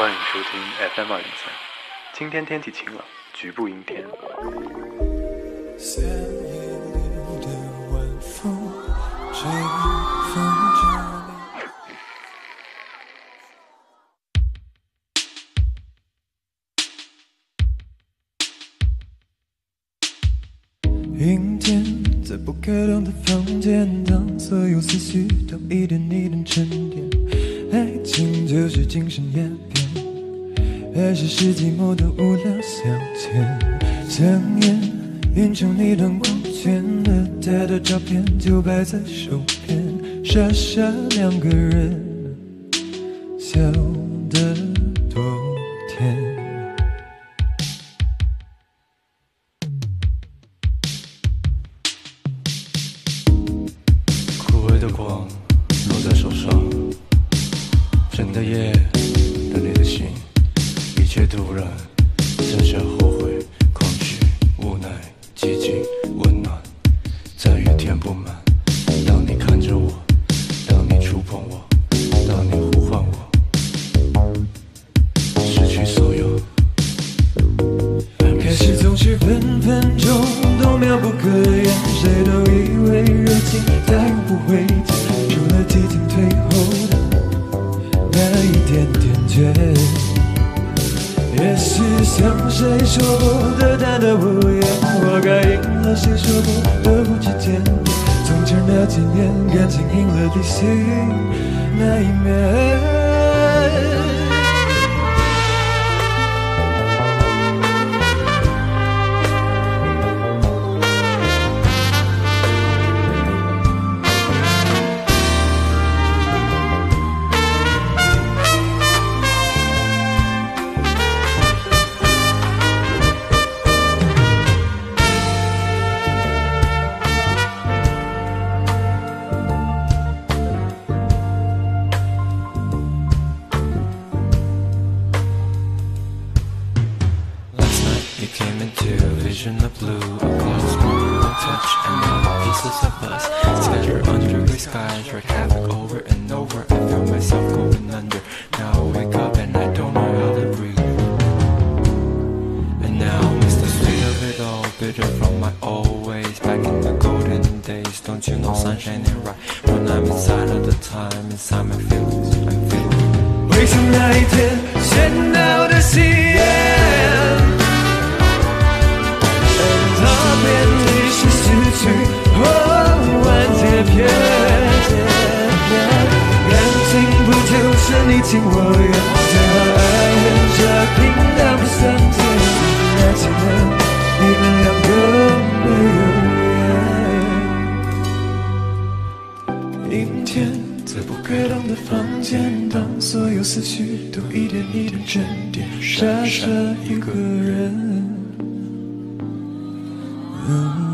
欢迎收听 FM 二零三。今天天气晴朗，局部阴天。阴天，在不开灯的房间，当所有思绪都一点一点沉淀，爱情就是精神鸦片，还是世纪末的无聊消遣？香烟晕成你灯光圈了，他的照片就摆在手边，傻傻两个人，笑得多甜。枯萎的光落在手上，真的夜等你的心，切突然，剩下后悔、恐惧、无奈、寂静、温暖，在于填不满。当你看着我，当你触碰我，当你呼唤我，失去所有。开始总是分分钟都妙不可言，谁都以为热情再也不会减，除了激情退后的那一点点倦。向谁说过的淡的无言，我该应了谁说过的无止境。从前那几年，感情赢了理性那一面。came into a vision of blue A close one touch and now pieces of us Scattered under gray skies Wreak havoc over and over I feel myself going under Now I wake up and I don't know how to breathe And now it's the sweet of it all Bitter from my old ways Back in the golden days Don't you know sunshine ain't right When I'm inside of the time Inside my feelings I'm feeling 未曾那一天见到的誓 就是你情我愿，在爱恨这平淡不散间，那几年你们两个没有缘。阴天，在不开灯的房间，当所有思绪都一点一点沉淀，傻傻一个人。嗯